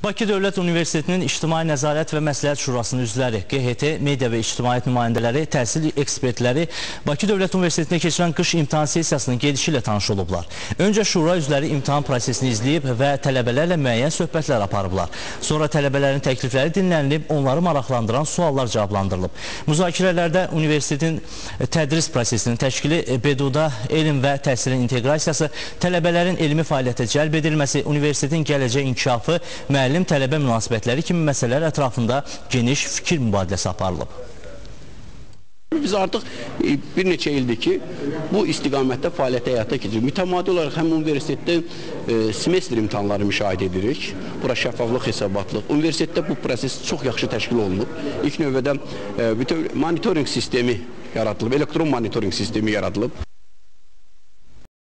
Bakı Dövlət Universitetinin İctimai Nəzarət və Məsləhət Şurasının üzvləri, QHT, media və ictimaiyyət nümayəndələri, təhsil ekspertləri Bakı Dövlət Universitetində keçirilən qış imtahan sessiyasının gedişi ilə tanış olublar. Öncə şura üzvləri imtahan prosesini izləyib və tələbələrlə müəyyən söhbətlər aparıblar. Sonra tələbələrin təklifləri dinlənilib, onları maraqlandıran suallar cavablandırılıb. Müzakirələrdə universitetin tədris prosesinin təşkili, BEDU-da elm və təhsilin inteqrasiyası, tələbələrin elmi fəaliyyətə cəlb edilməsi, universitetin gələcək inkişafı, müəllim-tələbə münasibətləri kimi məsələlər ətrafında geniş fikir mübadiləsi aparılıb. Biz artıq e, bir neçə ildir ki, bu istiqamətdə fəaliyyət həyata keçirir. Mütəmadi olaraq həm universitetdə e, semestr imtahanları müşahidə edirik. Bura şəffaflıq, hesabatlıq. Universitetdə bu proses çox yaxşı təşkil olunub. İlk növbədə e, monitorinq sistemi yaradılıb, elektron monitorinq sistemi yaradılıb.